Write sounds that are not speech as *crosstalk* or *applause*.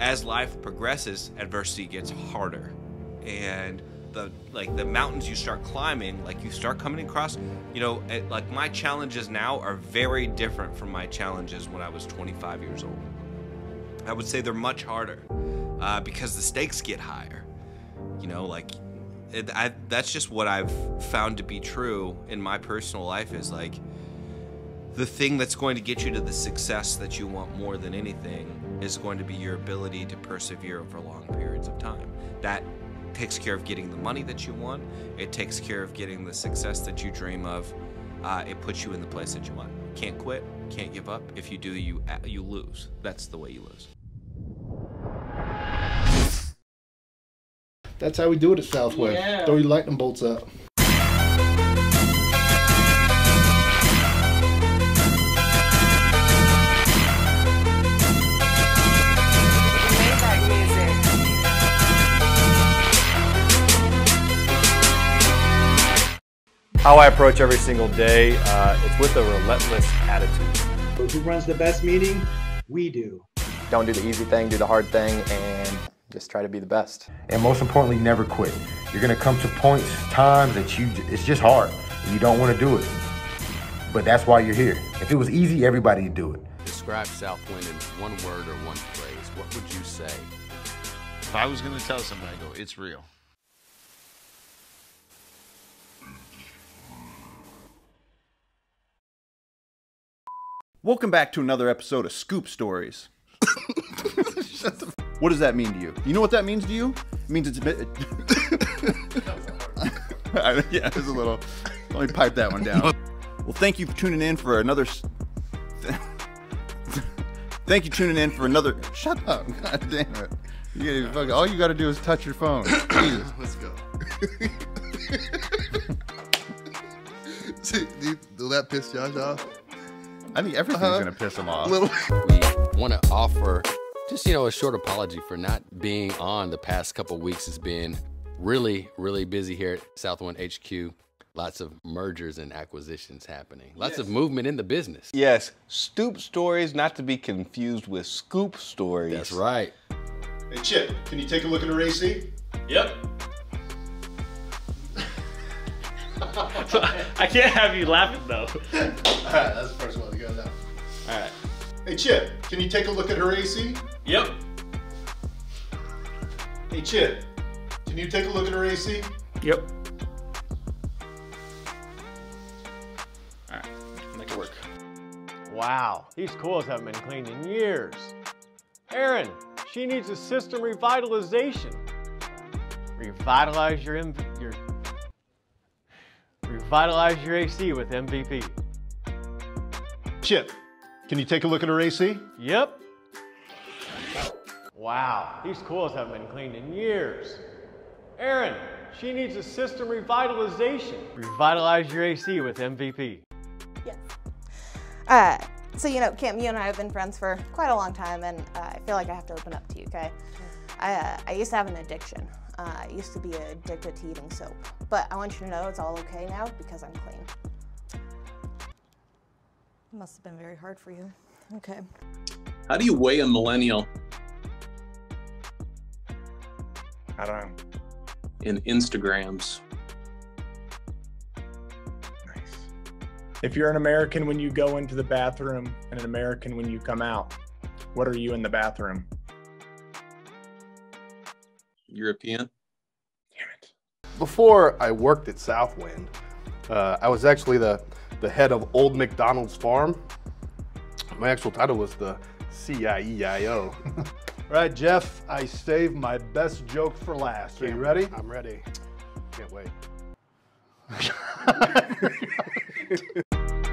as life progresses, adversity gets harder. And the like the mountains you start climbing, like you start coming across, you know, it, like my challenges now are very different from my challenges when I was 25 years old. I would say they're much harder uh, because the stakes get higher. You know, like it, I, that's just what I've found to be true in my personal life is like the thing that's going to get you to the success that you want more than anything is going to be your ability to persevere over long periods of time. That takes care of getting the money that you want. It takes care of getting the success that you dream of. Uh, it puts you in the place that you want. Can't quit. Can't give up. If you do, you you lose. That's the way you lose. That's how we do it at Southwind. Yeah. Throw your lightning bolts up. How I approach every single day, uh, it's with a relentless attitude. Who runs the best meeting? We do. Don't do the easy thing, do the hard thing, and just try to be the best. and most importantly, never quit. You're gonna come to points, times that you it's just hard. And you don't want to do it, but that's why you're here. If it was easy, everybody would do it. Describe Southwind in one word or one phrase. What would you say? If I was going to tell somebody, I go, it's real. Welcome back to another episode of Scoop Stories. *laughs* what does that mean to you? You know what that means to you? It means it's. A bit *laughs* yeah, there's a little. Let me pipe that one down. Well, thank you for tuning in for another. *laughs* Thank you tuning in for another. Shut up! God damn it! You all you got to do is touch your phone. *coughs* Jesus. Let's go. See, do, you- will that piss Josh off? I think everything's Uh-huh. gonna piss him off. Little. We want to offer just, you know, a short apology for not being on the past couple weeks. It's been really, really busy here at Southwind HQ. Lots of mergers and acquisitions happening. Lots of movement in the business. Yes, stoop stories, not to be confused with scoop stories. That's right. Hey, Chip, can you take a look at her AC? Yep. So *laughs* I can't have you laughing though. All right, that's the first one to go down. All right. Hey, Chip, can you take a look at her AC? Yep. Hey, Chip, can you take a look at her AC? Yep. All right. Make it work. Wow, these coils haven't been cleaned in years. Aaron, she needs a system revitalization. Revitalize your your revitalize your AC with MVP. Chip, can you take a look at her AC? Yep. Wow, these coils haven't been cleaned in years. Aaron, she needs a system revitalization. Revitalize your AC with MVP. Yes. Uh, so you know, Kim, you and I have been friends for quite a long time, and uh, I feel like I have to open up to you. Okay. I, uh, I used to have an addiction. Uh, I used to be addicted to eating soap, but I want you to know it's all okay now because I'm clean. It Must have been very hard for you. Okay. How do you weigh a millennial I don't. in Instagrams? Nice. If you're an American when you go into the bathroom and an American when you come out, what are you in the bathroom? European? Damn it. Before I worked at Southwind, uh, I was actually the, the head of Old McDonald's Farm. My actual title was the CIEIO. *laughs* Right, Jeff, I saved my best joke for last. Are you ready? I'm ready. Can't wait. *laughs*